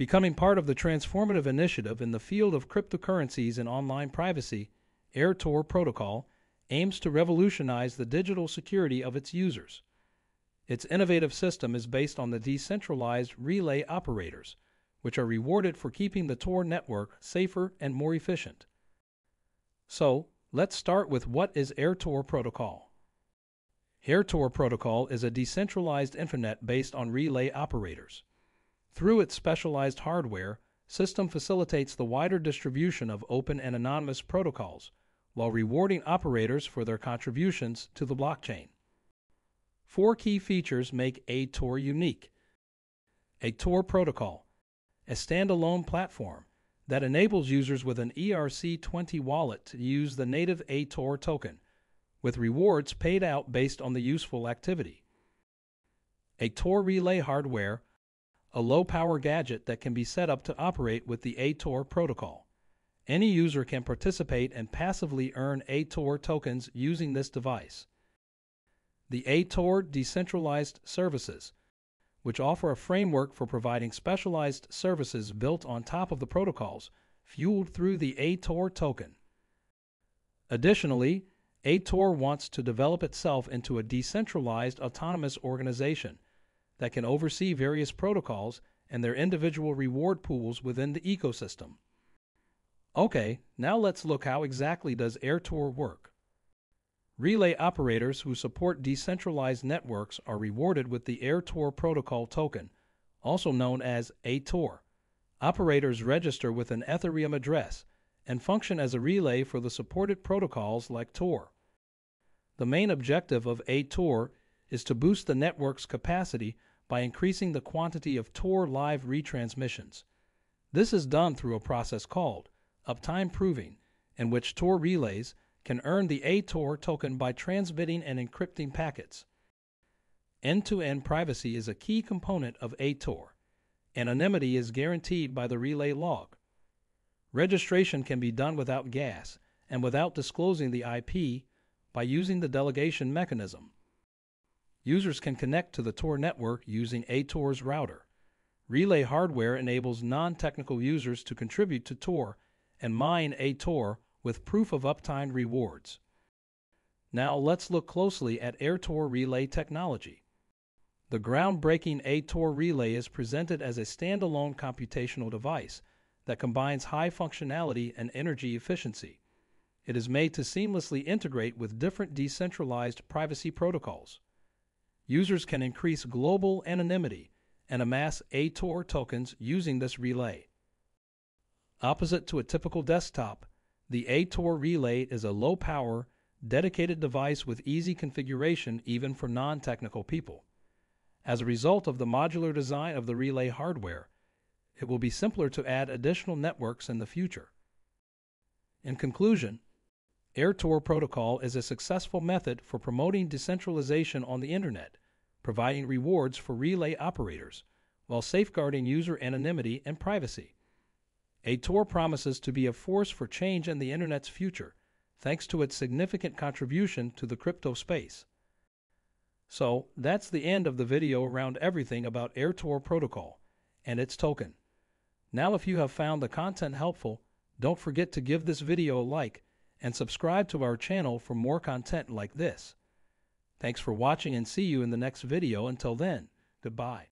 Becoming part of the transformative initiative in the field of cryptocurrencies and online privacy, AirTor Protocol aims to revolutionize the digital security of its users. Its innovative system is based on the decentralized relay operators, which are rewarded for keeping the Tor network safer and more efficient. So, let's start with what is AirTor Protocol. AirTor Protocol is a decentralized internet based on relay operators. Through its specialized hardware, system facilitates the wider distribution of open and anonymous protocols while rewarding operators for their contributions to the blockchain. Four key features make a Tor unique. ATOR protocol, a standalone platform that enables users with an ERC20 wallet to use the native ATOR token, with rewards paid out based on the useful activity. ATOR relay hardware a low-power gadget that can be set up to operate with the ATOR protocol. Any user can participate and passively earn ATOR tokens using this device. The ATOR Decentralized Services, which offer a framework for providing specialized services built on top of the protocols, fueled through the ATOR token. Additionally, ATOR wants to develop itself into a decentralized autonomous organization – that can oversee various protocols and their individual reward pools within the ecosystem. Okay, now let's look how exactly does AirTor work. Relay operators who support decentralized networks are rewarded with the AirTor protocol token, also known as ATOR. Operators register with an Ethereum address and function as a relay for the supported protocols like Tor. The main objective of ATOR is to boost the network's capacity by increasing the quantity of Tor live retransmissions. This is done through a process called uptime proving, in which Tor relays can earn the ATOR token by transmitting and encrypting packets. End-to-end privacy is a key component of ATOR. Anonymity is guaranteed by the relay log. Registration can be done without gas and without disclosing the IP by using the delegation mechanism. Users can connect to the Tor network using ATOR's router. Relay hardware enables non-technical users to contribute to Tor and mine ATOR with proof of uptime rewards. Now let's look closely at AirTor relay technology. The groundbreaking ATOR relay is presented as a standalone computational device that combines high functionality and energy efficiency. It is made to seamlessly integrate with different decentralized privacy protocols users can increase global anonymity and amass ATOR tokens using this relay. Opposite to a typical desktop, the ATOR relay is a low power, dedicated device with easy configuration even for non technical people. As a result of the modular design of the relay hardware, it will be simpler to add additional networks in the future. In conclusion, AirTor protocol is a successful method for promoting decentralization on the Internet providing rewards for relay operators while safeguarding user anonymity and privacy. ATOR promises to be a force for change in the Internet's future thanks to its significant contribution to the crypto space. So, that's the end of the video around everything about AirTor protocol and its token. Now if you have found the content helpful, don't forget to give this video a like and subscribe to our channel for more content like this. Thanks for watching and see you in the next video. Until then, goodbye.